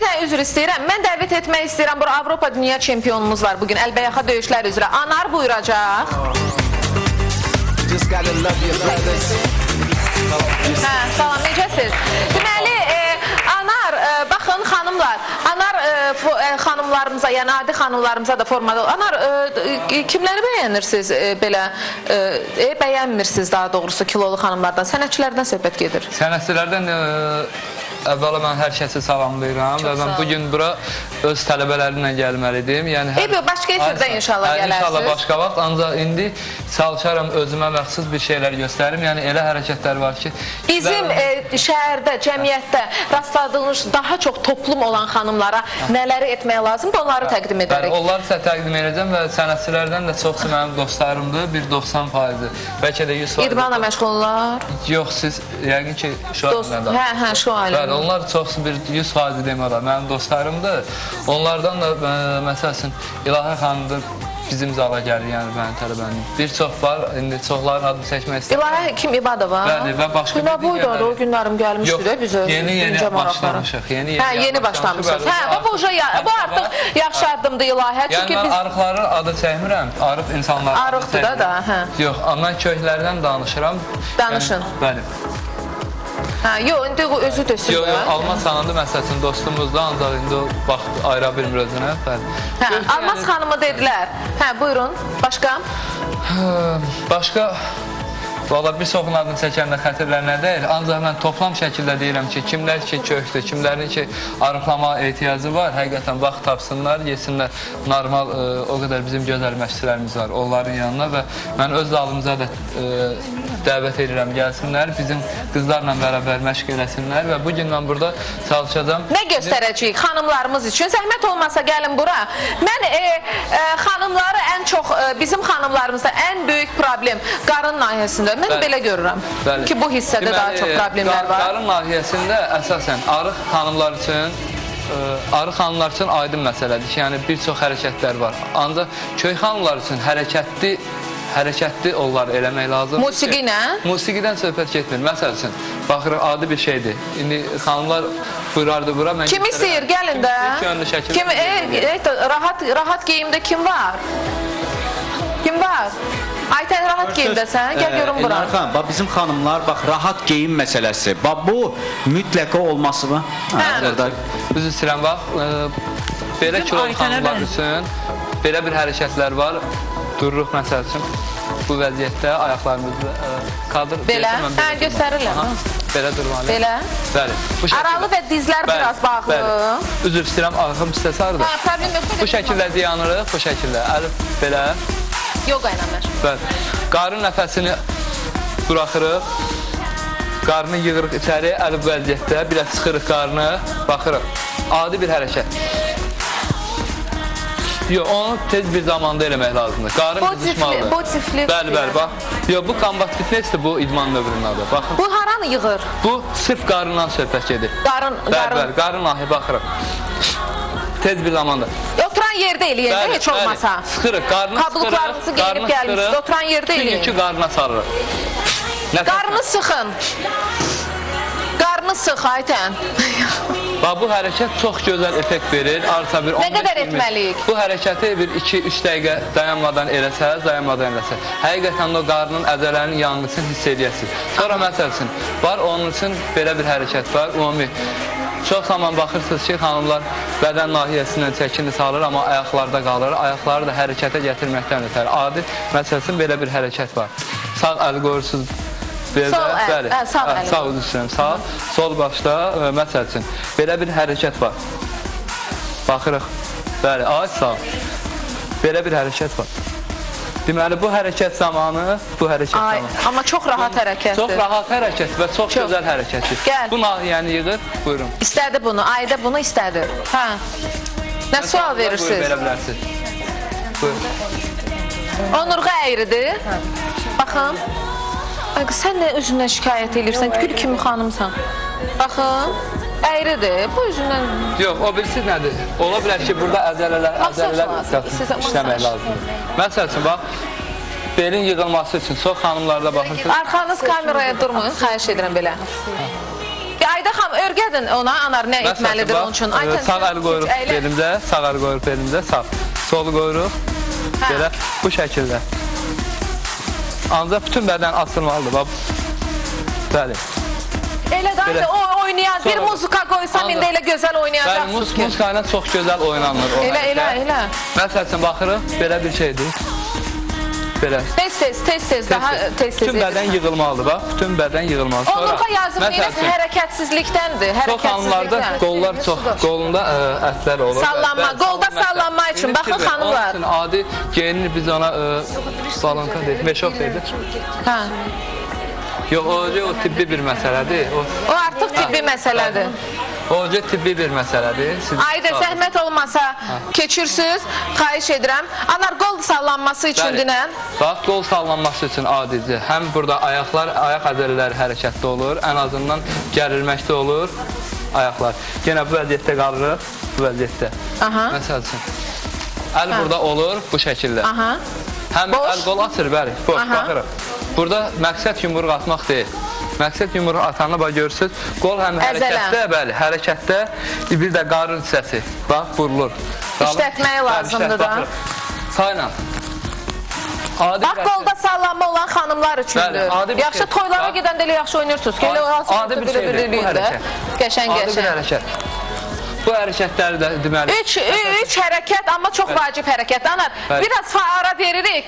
Dənə üzr istəyirəm. Mən dəvət etmək istəyirəm. Bura Avropa dünya çempionumuz var bugün əlbəyaxa döyüşlər üzrə. Anar buyuracaq. Hə, salam, necəsiz? Deməli, e, Anar, e, baxın xanımlar, Anar e, fo, e, xanımlarımıza, yəni adi xanımlarımıza da formada. Anar, e, e, kimləri bəyənirsiniz e, belə? E, e, bəyənmirsiniz daha doğrusu kilolu xanımlardan. Sənətçilərdən söhbət gedir. Sənətçilərdən ə, əvvəla mən hər kəsi salamlayıram və mən bu gün bura öz tələbələrimlə gəlməlidim. Yəni Eybi yox, başqa efirdə hər- inşallah hə, İnşallah başqa vaxt, ancaq indi çalışaram özümə məxsus bir şeylər göstərim. Yəni elə hərəkətlər var ki, Bizim və- e, şəhərdə, cəmiyyətdə rastladığınız daha çox toplum olan xanımlara nələri etmək lazımdır, onları təqdim Bəli, edərik. onları sizə təqdim edəcəm və sənətçilərdən də çoxsu mənim dostlarımdır. Bir 90%, bəlkə də 100%. İdmanla məşğullar. Yox, siz yəqin ki, şu an hə, hə, şu Bəli, ailə. onlar çoxsu bir 100% demək olar. Mənim dostlarımdır. Onlardan da ə, məsəl üçün İlahə xanımdır bizim zala gəlir, yəni mənim tələbənim. Bir çox var, indi çoxların adını çəkmək istəyirəm. İlahə kim İbadova? Bəli, və başqa Günə buydu digərləri. o günlərim gəlmişdi də bizə. yeni yeni maraqlara. başlamışıq. Yeni yeni Hə, yeni başlamışıq. Hə, bəli. bu ya- bu artıq yaxşı addımdır İlahə, Yəni çünki mən biz arıqların adı çəkmirəm, arıq insanlar Arıqdır da hə. Yox, amma mən köklərdən danışıram. Danışın. Yəni, bəli. Hə, yox, indi o özü desin. Yox, yox, Almaz xanımdır məsəl üçün dostumuzdur, ancaq indi o vaxt ayıra bilmir özünə. Hə, Almaz yəni- xanımı dedilər. Hə, buyurun. Başqa? Hə, Başqa Valla bir çoxun adını çəkəndə xətirlərinə deyil, ancaq mən toplam şəkildə deyirəm ki, kimlər ki kökdür, kimlərin ki arıqlama ehtiyacı var, həqiqətən vaxt tapsınlar, yesinlər. Normal ə, o qədər bizim gözəl məşqçilərimiz var onların yanına və mən öz zalımıza da ə, dəvət edirəm, gəlsinlər, bizim qızlarla bərabər məşq eləsinlər və bu gün mən burada çalışacağam. Nə göstərəcəyik xanımlarımız üçün? Zəhmət olmasa gəlin bura. Mən e, e, bizim xanımlarımızda ən böyük problem qarın nahiyəsində. Mən Bəli. belə görürəm. Bəli. Ki bu hissədə daha Deməli, çox problemlər var. Qarın nahiyəsində əsasən arıq xanımlar üçün ə, arıq xanımlar üçün aydın məsələdir ki, yəni bir çox hərəkətlər var. Ancaq köy xanımlar üçün hərəkətli hərəkətli onlar eləmək lazımdır. Musiqi ki, nə? Musiqidən söhbət getmir. Məsəl üçün, baxırıq adi bir şeydir. İndi xanımlar buyurardı bura. Mən Kim göstərərəm. istəyir? Gəlin də. Kim yönlü şəkildə Kim e, e, rahat rahat geyimdə kim var? Kim var? Aytən rahat geyimdəsən? Gəl görüm bura. Elnar xanım, bax bizim xanımlar bax rahat geyim məsələsi. Bax bu mütləqa olması mı? Hə. burada Üzr istəyirəm bax, ə, belə kilo xanımlar üçün belə bir hərəkətlər var. Dururuq məsəl üçün bu vəziyyətdə ayaqlarımızı ə, kadr Belə? Hə, belə göstərirlər. Belə durmalıyam. Belə? Bəli. Bu şəkildə. Aralı və dizlər Bəli, biraz bağlı. bəli. Üzr istəyirəm, arxam sizə sarıdır. Hə, problem yox. Bu şəkildə dayanırıq, bu şəkildə. Əli belə. Yoga ilə məşğul. Bəli. Qarın nəfəsini buraxırıq. Qarnı yığırıq içəri, bu vəziyyətdə, biraz sıxırıq qarnı, baxırıq. Adi bir hərəkət. Yox, onu tez bir zamanda eləmək lazımdır. Qarın qızışmalıdır. bu tifli- Bəli, bəli, bax. Yox, bu combat fitnessdir, bu idman növünün adı. Baxın. Bu haranı yığır? Bu sırf qarından söhbət gedir. Qarın, Bəli, qarın. bəli, qarın nahiyyə baxırıq. Tez bir zamanda. Oturan yerdə eləyəndə heç olmasa. Sıxırıq, qarnı sıxırıq, geyinib qarnı gəlmişsiniz, oturan yerdə eləyin. yükü qarnına sarırıq. Qarnı sıxın. Qarnı sıx Aytən. Bax bu hərəkət çox gözəl effekt verir. Arsa bir 15 qədər 20 etməliyik? Bu hərəkəti bir 2-3 dəqiqə dayanmadan eləsəz, dayanmadan eləsəz. Həqiqətən də o qarnın əzələnin yanğısını hiss edəsiniz. Sonra məsəl üçün var onun üçün belə bir hərəkət var. Ümumi Çox zaman baxırsınız ki, xanımlar bədən nahiyəsindən çəkini salır, amma ayaqlarda qalır. Ayaqları da hərəkətə gətirməkdən ötəri. Adi, məsəl üçün belə bir hərəkət var. Sağ əl qoyursunuz beldə, Sol əl, bəli. hə, sağ Hə, əl Sağ qoyur. üzr istəyirəm, sağ, sol başda, ə, məsəl üçün belə bir hərəkət var. Baxırıq. Bəli, ay sağ. Belə bir hərəkət var. Deməli bu hərəkət zamanı, bu hərəkət Ay, zamanı. amma çox rahat hərəkətdir. Çox rahat hərəkət və çox, Çox. gözəl hərəkətdir. Gəl. Bu nahiyəni yığır, buyurun. İstədi bunu, Ayda bunu istədi. Hə. Nə sual verirsiniz? verə bilərsiniz. Buyurun. Onurğa əyridir. Baxın. Ay, qız, sən nə özündən şikayət edirsən? Gül kimi xanımsan. Baxın. Əyridir. Bu üzündən Yox, o birisi nədir? Ola bilər ki, burada əzələlər, əzələlər işləmək lazımdır. Məsəl üçün, bax, belin yığılması üçün çox xanımlarda baxırsınız. arxanız kameraya durmayın, xahiş edirəm belə. Ayda xanım örgədin ona anar nə etməlidir onun üçün. e, Sağ sən əl qoyuruq belimdə, sağ əl qoyuruq belimdə, sağ. Sol qoyuruq. Hə. Belə bu şəkildə. Ancaq bütün bədən asılmalıdır. Bax. Bəli. Elə də o oynayar. Bir Sonra- muzika qoysam Ancaq- indi elə gözəl Bəli, oynayacaqsınız mus ki. muzika ilə çox gözəl oynanır o. Elə, elə, hərəkət. elə. Məsəl üçün baxırıq, belə bir şeydir. Belə. Tez tez tez tez daha tez tez. Bütün bədən yığılmalıdır bax. Bütün bədən yığılmalıdır. Onurğa yazım məsəl neyəsə üçün, hərəkətsizlikdəndir. Çox xanımlarda Hərəkətsizlikdən. qollar çox, qolunda ə, ətlər olur. Sallanma, Bəli, qolda sallanma sallanma ətlər. üçün. İndi Baxın fikir ver, xanımlar. Onun üçün adi geyinir biz ona ə, balonka deyirik, meşok deyirik. Hə. Yox, o, o tibbi bir məsələdir. O, O artıq tibbi məsələdir. o tibbi bir məsələdir. Siz Ayda zəhmət olmasa keçirsiniz, xahiş edirəm. Anar qol sallanması üçün dinən. Bax, qol sallanması üçün adicə. Həm burada ayaqlar, ayaq əzələləri hərəkətdə olur, ən azından gərilməkdə olur ayaqlar. Yenə bu vəziyyətdə qalırıq, bu vəziyyətdə. Aha. Məsəl üçün. Əl burada olur bu şəkildə. Aha. Həm Boş. əl qol atır, bəli, boş Aha. baxırıq. Burada məqsəd yumruq atmaq deyil. Məqsəd yumruq atanda bax görürsüz, qol həm hərəkətdə, bəli, hərəkətdə bir də qarın hissəsi, bax vurulur. Qalın- İşlətmək lazımdır da. Sayla. Adi Bax qolda sallanma olan xanımlar üçündür. Bəli, Yaxşı şey. toylara Bax. gedəndə elə yaxşı oynayırsınız. Elə Adi- bir şeydir bu hərəkət. Qəşəng Adi bir qəşəng. hərəkət. Bu hərəkətləri də deməli. Üç, üç hərəkət amma çox vacib hərəkət. Anar, biraz ara veririk.